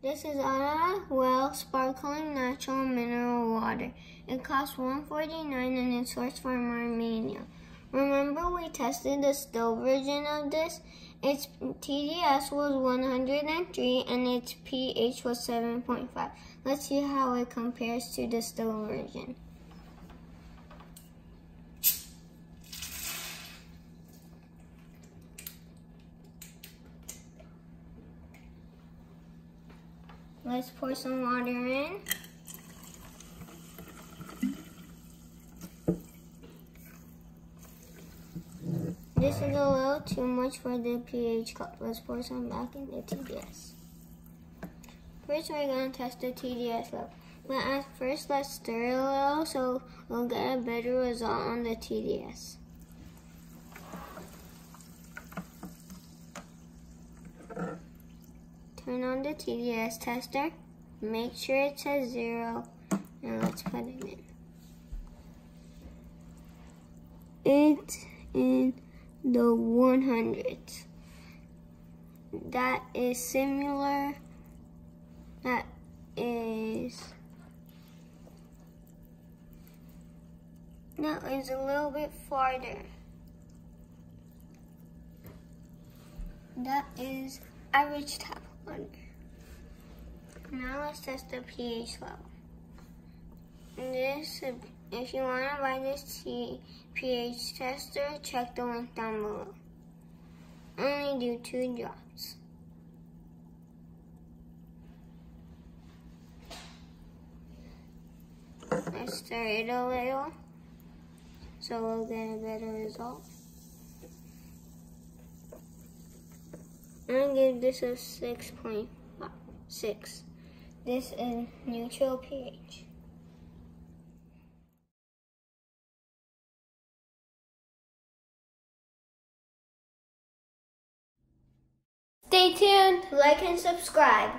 This is a well sparkling natural mineral water. It costs 149 and it's sourced from Armenia. Remember we tested the still version of this? Its TDS was 103 and its pH was 7.5. Let's see how it compares to the still version. Let's pour some water in. This is a little too much for the pH cup. Let's pour some back in the TDS. First, we're going to test the TDS level. But at first, let's stir a little so we'll get a better result on the TDS. Turn on the TDS tester. Make sure it says zero. And let's put it in. It's in the 100s. That is similar. That is. That is a little bit farther. That is average tap water. Now let's test the pH level. This, if you want to buy this pH tester, check the link down below. Only do two drops. Let's stir it a little so we'll get a better result. I'm gonna give this a 6.6. This is neutral pH. Stay tuned. Like and subscribe.